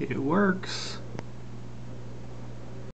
It works.